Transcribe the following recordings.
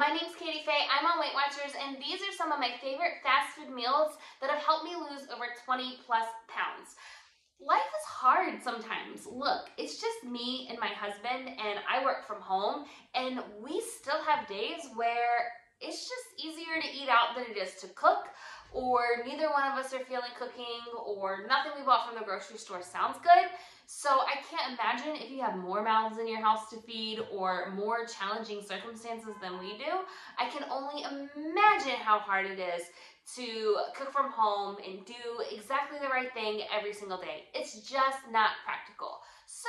my name's Katie Faye. I'm on Weight Watchers, and these are some of my favorite fast food meals that have helped me lose over 20 plus pounds. Life is hard sometimes. Look, it's just me and my husband, and I work from home, and we still have days where it's just easier to eat out than it is to cook, or neither one of us are feeling cooking, or nothing we bought from the grocery store sounds good. So I can't imagine if you have more mouths in your house to feed or more challenging circumstances than we do. I can only imagine how hard it is to cook from home and do exactly the right thing every single day. It's just not practical. So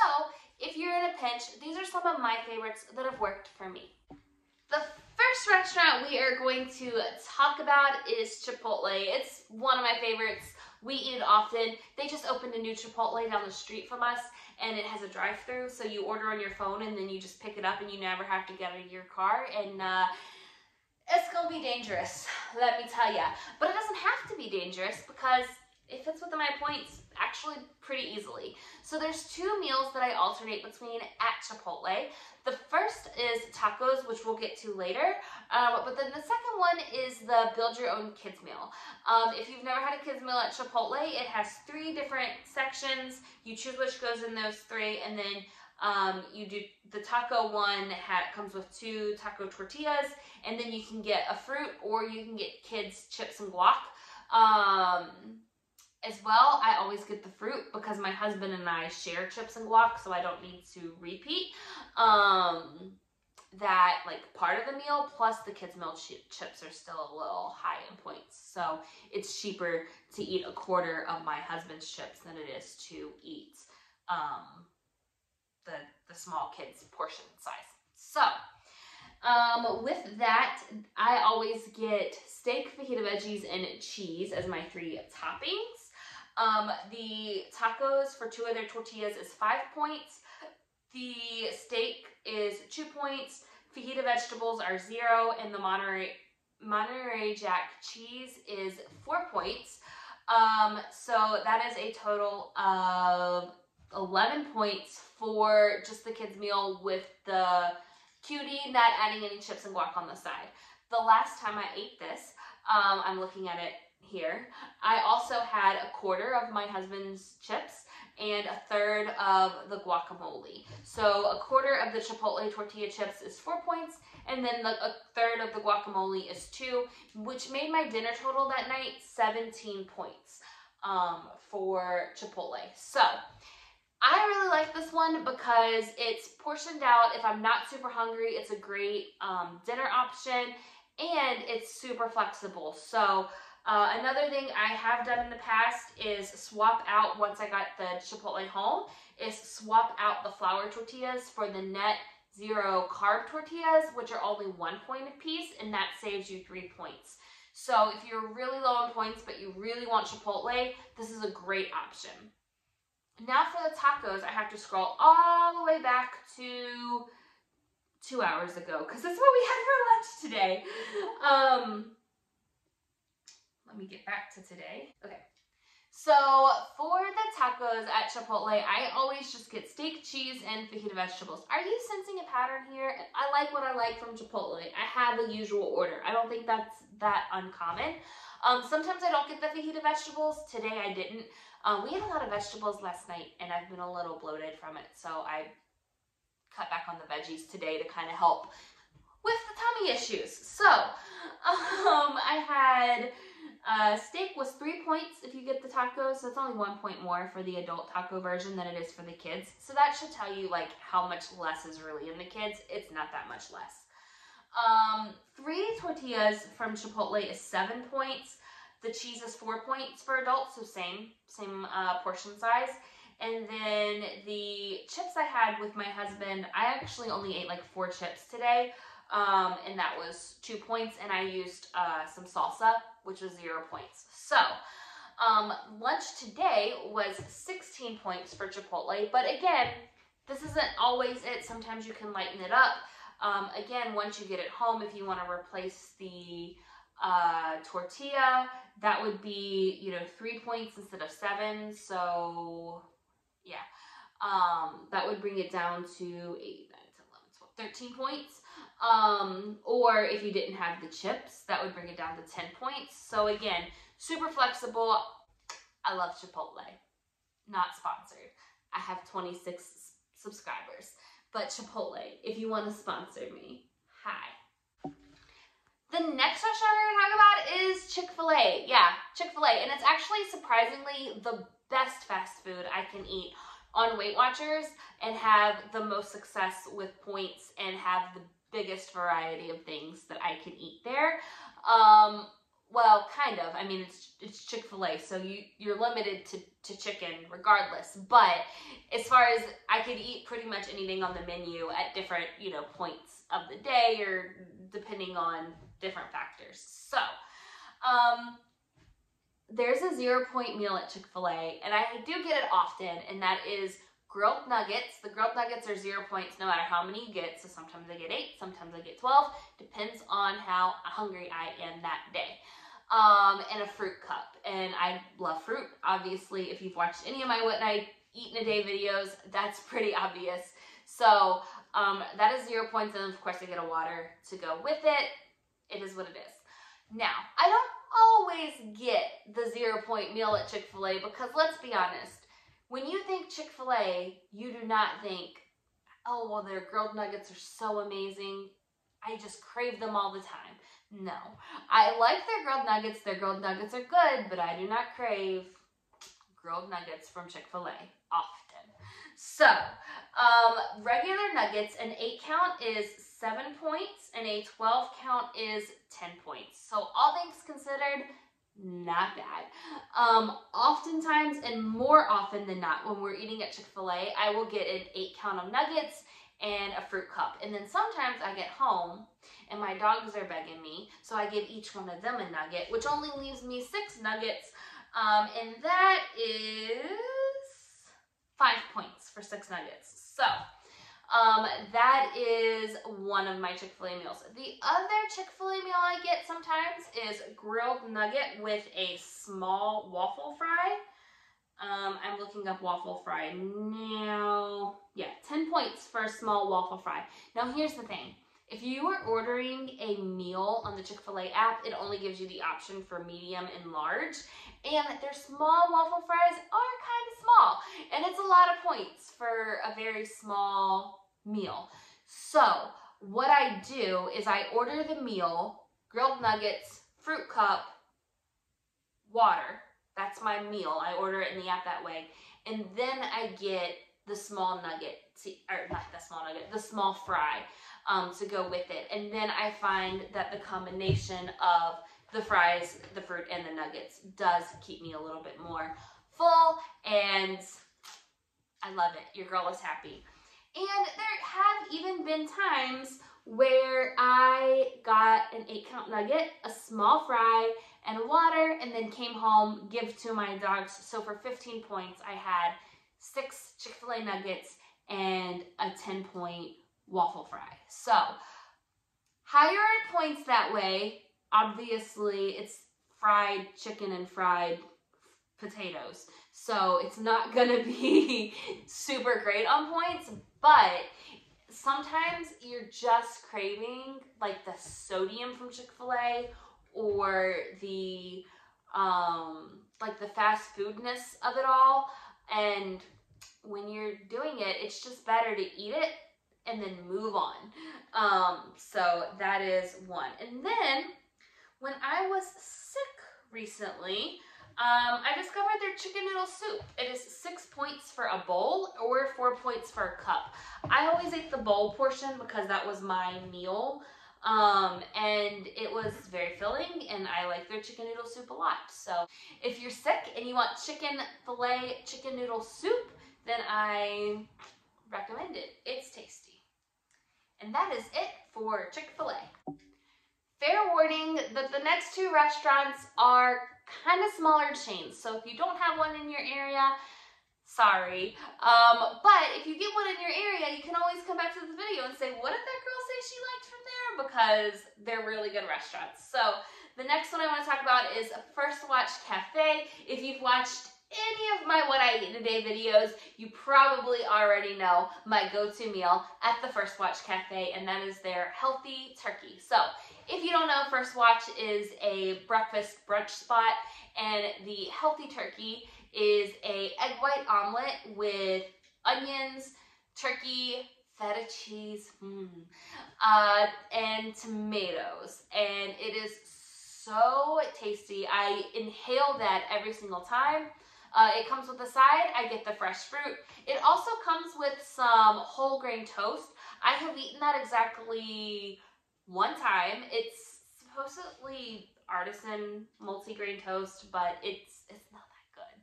if you're in a pinch, these are some of my favorites that have worked for me. The first restaurant we are going to talk about is Chipotle. It's one of my favorites. We eat it often. They just opened a new Chipotle down the street from us and it has a drive through so you order on your phone and then you just pick it up and you never have to get out of your car and uh, it's gonna be dangerous, let me tell ya. But it doesn't have to be dangerous because it fits within my points actually pretty easily. So there's two meals that I alternate between at Chipotle. The first is tacos, which we'll get to later. Um, but then the second one is the build your own kids meal. Um, if you've never had a kids meal at Chipotle, it has three different sections. You choose which goes in those three, and then um, you do the taco one comes with two taco tortillas, and then you can get a fruit or you can get kids chips and guac. Um, as well, I always get the fruit because my husband and I share chips and guac, so I don't need to repeat. Um, that like part of the meal plus the kids meal chips are still a little high in points so it's cheaper to eat a quarter of my husband's chips than it is to eat um, the the small kids portion size so um, with that i always get steak fajita veggies and cheese as my three toppings um, the tacos for two of their tortillas is five points. The steak is two points. Fajita vegetables are zero, and the Monterey Monterey Jack cheese is four points. Um, so that is a total of 11 points for just the kids' meal with the cutie, not adding any chips and guac on the side. The last time I ate this, um, I'm looking at it here. I also had a quarter of my husband's chips and a third of the guacamole. So a quarter of the Chipotle tortilla chips is four points, and then the, a third of the guacamole is two, which made my dinner total that night 17 points um, for Chipotle. So I really like this one because it's portioned out. If I'm not super hungry, it's a great um, dinner option, and it's super flexible. So uh, another thing I have done in the past is swap out, once I got the Chipotle home, is swap out the flour tortillas for the net zero carb tortillas, which are only one point a piece, and that saves you three points. So if you're really low on points, but you really want Chipotle, this is a great option. Now for the tacos, I have to scroll all the way back to two hours ago, because that's what we had for lunch today. Um, let me get back to today. Okay. So for the tacos at Chipotle, I always just get steak, cheese, and fajita vegetables. Are you sensing a pattern here? I like what I like from Chipotle. I have a usual order. I don't think that's that uncommon. Um, sometimes I don't get the fajita vegetables. Today I didn't. Um, we had a lot of vegetables last night and I've been a little bloated from it. So I cut back on the veggies today to kind of help with the tummy issues. So um, I had uh, steak was three points if you get the tacos, so it's only one point more for the adult taco version than it is for the kids. So that should tell you like how much less is really in the kids. It's not that much less. Um, three tortillas from Chipotle is seven points. The cheese is four points for adults, so same, same uh, portion size. And then the chips I had with my husband, I actually only ate like four chips today. Um, and that was two points. And I used uh, some salsa, which was zero points. So um, lunch today was 16 points for Chipotle. But again, this isn't always it. Sometimes you can lighten it up. Um, again, once you get it home, if you want to replace the uh, tortilla, that would be, you know, three points instead of seven. So, yeah, um, that would bring it down to 8, 9, 10, 11, 12, 13 points. Um, or if you didn't have the chips, that would bring it down to 10 points. So again, super flexible. I love Chipotle. Not sponsored. I have 26 subscribers. But Chipotle, if you want to sponsor me, hi. The next restaurant we're gonna talk about is Chick-fil-A. Yeah, Chick-fil-A. And it's actually surprisingly the best fast food I can eat on Weight Watchers and have the most success with points and have the biggest variety of things that I can eat there. Um, well, kind of. I mean, it's it's Chick Fil A, so you you're limited to to chicken regardless. But as far as I could eat pretty much anything on the menu at different you know points of the day or depending on different factors. So, um, there's a zero point meal at Chick Fil A, and I do get it often, and that is grilled nuggets. The grilled nuggets are zero points no matter how many you get. So sometimes I get eight, sometimes I get 12. Depends on how hungry I am that day. Um, and a fruit cup. And I love fruit. Obviously, if you've watched any of my What I Eat in a Day videos, that's pretty obvious. So um, that is zero points. And of course, I get a water to go with it. It is what it is. Now, I don't always get the zero point meal at Chick fil A because let's be honest, when you think Chick fil A, you do not think, oh, well, their grilled nuggets are so amazing. I just crave them all the time. No, I like their grilled nuggets. Their grilled nuggets are good, but I do not crave grilled nuggets from Chick fil A often. So, um, regular nuggets, an 8 count is 7 points, and a 12 count is 10 points. So, all things considered, not bad. Um, oftentimes and more often than not, when we're eating at Chick fil A, I will get an eight count of nuggets and a fruit cup. And then sometimes I get home and my dogs are begging me, so I give each one of them a nugget, which only leaves me six nuggets. Um, and that is five points for six nuggets. So, um, that is one of my Chick-fil-A meals. The other Chick-fil-A meal I get sometimes is grilled nugget with a small waffle fry. Um, I'm looking up waffle fry now. Yeah, 10 points for a small waffle fry. Now here's the thing. If you are ordering a meal on the Chick-fil-A app, it only gives you the option for medium and large. And their small waffle fries are kind of small. And it's a lot of points for a very small meal. So what I do is I order the meal, grilled nuggets, fruit cup, water. That's my meal. I order it in the app that way. And then I get the small nugget, to, or not the small nugget, the small fry um, to go with it. And then I find that the combination of the fries, the fruit, and the nuggets does keep me a little bit more full. And I love it. Your girl is happy. And there have even been times where I got an eight count nugget, a small fry, and water, and then came home, give to my dogs. So for 15 points, I had six Chick-fil-A nuggets and a 10 point waffle fry. So higher in points that way. Obviously, it's fried chicken and fried potatoes. So it's not gonna be super great on points, but sometimes you're just craving like the sodium from Chick-fil-A or the um like the fast foodness of it all. And when you're doing it it's just better to eat it and then move on. Um so that is one. And then when i was sick recently um, I discovered their chicken noodle soup. It is six points for a bowl or four points for a cup. I always ate the bowl portion because that was my meal. Um, and it was very filling and I like their chicken noodle soup a lot. So if you're sick and you want chicken filet chicken noodle soup, then I recommend it. It's tasty. And that is it for Chick-fil-A. Fair warning that the next two restaurants are kind of smaller chains. So if you don't have one in your area, sorry. Um, but if you get one in your area, you can always come back to the video and say, what did that girl say she liked from there? Because they're really good restaurants. So the next one I want to talk about is First Watch Cafe. If you've watched any of my what I eat in a day videos, you probably already know my go-to meal at the First Watch Cafe, and that is their healthy turkey. So if you don't know, First Watch is a breakfast brunch spot, and the healthy turkey is a egg white omelet with onions, turkey, feta cheese, mm, uh, and tomatoes. And it is so tasty. I inhale that every single time. Uh, it comes with a side. I get the fresh fruit. It also comes with some whole grain toast. I have eaten that exactly one time. It's supposedly artisan multi-grain toast, but it's it's not that good,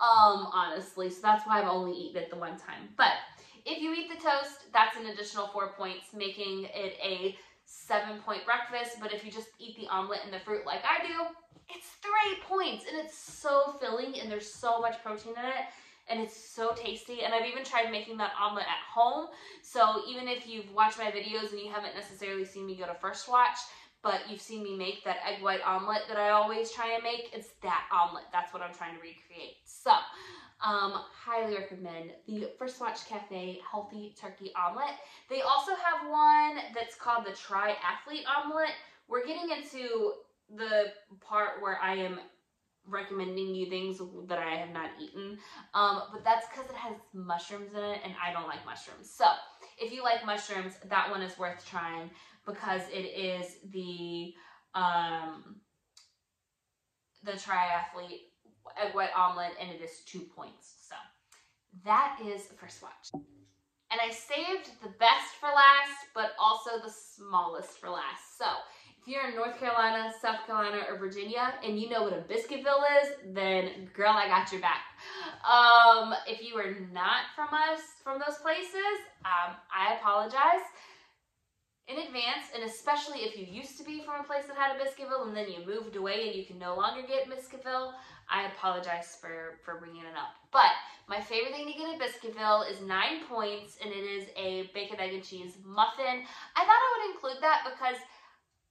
um, honestly. So that's why I've only eaten it the one time. But if you eat the toast, that's an additional four points, making it a seven point breakfast. But if you just eat the omelet and the fruit like I do, it's three points and it's so filling and there's so much protein in it and it's so tasty. And I've even tried making that omelet at home. So even if you've watched my videos and you haven't necessarily seen me go to First Watch, but you've seen me make that egg white omelet that I always try and make, it's that omelet. That's what I'm trying to recreate. So, um, highly recommend the First Watch Cafe Healthy Turkey Omelet. They also have one that's called the Triathlete Omelet. We're getting into the part where I am recommending you things that I have not eaten. Um, but that's because it has mushrooms in it and I don't like mushrooms. So if you like mushrooms, that one is worth trying because it is the um, the triathlete egg white omelet and it is two points. So that is first watch. And I saved the best for last, but also the smallest for last. So if you're in North Carolina, South Carolina, or Virginia, and you know what a Biscuitville is, then girl, I got your back. Um, if you are not from us, from those places, um, I apologize in advance, and especially if you used to be from a place that had a Biscuitville and then you moved away and you can no longer get Biscuitville, I apologize for, for bringing it up. But my favorite thing to get at Biscuitville is nine points, and it is a bacon, egg, and cheese muffin. I thought I would include that because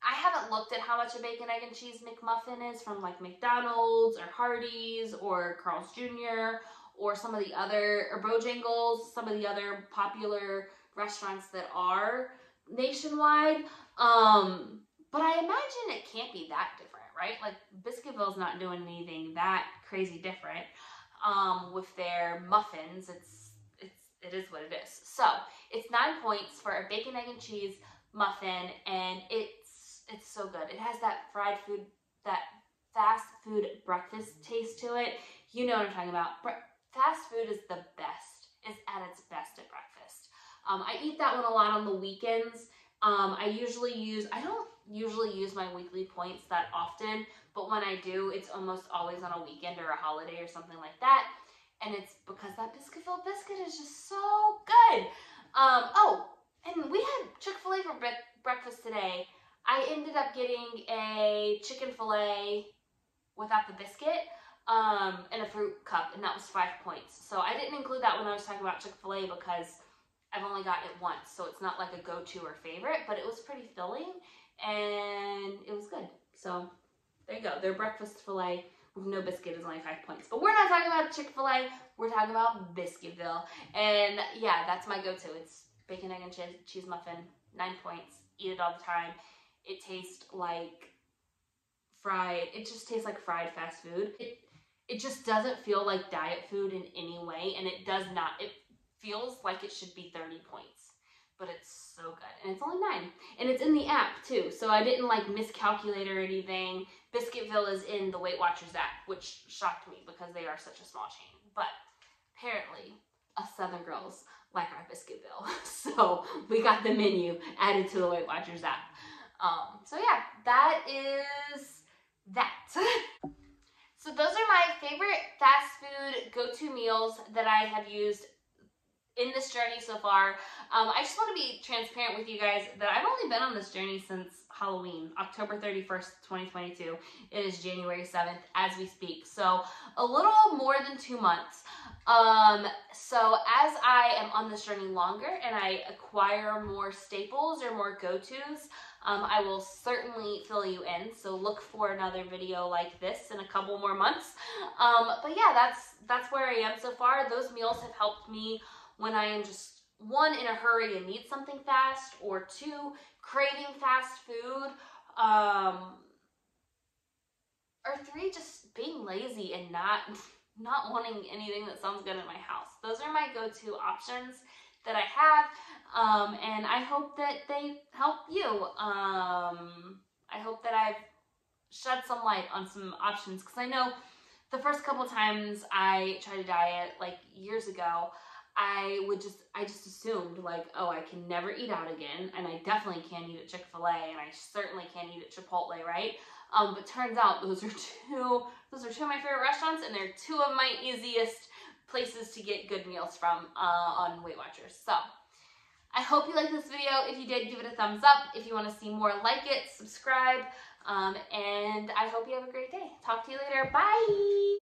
I haven't looked at how much a bacon, egg, and cheese McMuffin is from like McDonald's or Hardee's or Carl's Jr. or some of the other, or Bojangles, some of the other popular restaurants that are nationwide. Um, but I imagine it can't be that different, right? Like Biscuitville's not doing anything that crazy different um, with their muffins. It's it's it is what it is. So it's nine points for a bacon, egg, and cheese muffin, and it's it's so good. It has that fried food, that fast food breakfast taste to it. You know what I'm talking about. Fast food is the best. Is at its best at breakfast. Um, I eat that one a lot on the weekends. Um, I usually use. I don't usually use my weekly points that often, but when I do, it's almost always on a weekend or a holiday or something like that. And it's because that biscuit Biscuitville biscuit is just so good. Um, oh, and we had Chick-fil-A for bre- breakfast today. I ended up getting a chicken filet without the biscuit um, and a fruit cup, and that was five points. So I didn't include that when I was talking about Chick-fil-A because I've only got it once, so it's not like a go-to or favorite, but it was pretty filling and it was good. So there you go. Their breakfast filet with no biscuit is only five points. But we're not talking about Chick-fil-A. We're talking about Biscuitville. And yeah, that's my go-to. It's bacon, egg, and cheese, muffin. Nine points. Eat it all the time. It tastes like fried. It just tastes like fried fast food. It, it just doesn't feel like diet food in any way. And it does not. It feels like it should be 30 points but it's so good. And it's only nine. And it's in the app too. So I didn't like miscalculate or anything. Biscuitville is in the Weight Watchers app, which shocked me because they are such a small chain. But apparently, us Southern girls like our Biscuitville. so we got the menu added to the Weight Watchers app. Um, so yeah, that is that. so those are my favorite fast food go-to meals that I have used in this journey so far. Um, I just want to be transparent with you guys that I've only been on this journey since Halloween, October 31st, 2022. It is January 7th as we speak. So a little more than two months. Um, so as I am on this journey longer and I acquire more staples or more go-tos, um, I will certainly fill you in. So look for another video like this in a couple more months. Um, but yeah, that's that's where I am so far. Those meals have helped me when I am just one in a hurry and need something fast, or two craving fast food, um, or three just being lazy and not not wanting anything that sounds good in my house. Those are my go-to options that I have, um, and I hope that they help you. Um, I hope that I've shed some light on some options because I know the first couple times I tried to diet, like years ago, I would just, I just assumed like, oh, I can never eat out again, and I definitely can't eat at Chick Fil A, and I certainly can't eat at Chipotle, right? Um, but turns out those are two, those are two of my favorite restaurants, and they're two of my easiest places to get good meals from uh, on Weight Watchers. So. I hope you liked this video. If you did, give it a thumbs up. If you want to see more, like it, subscribe, um, and I hope you have a great day. Talk to you later. Bye!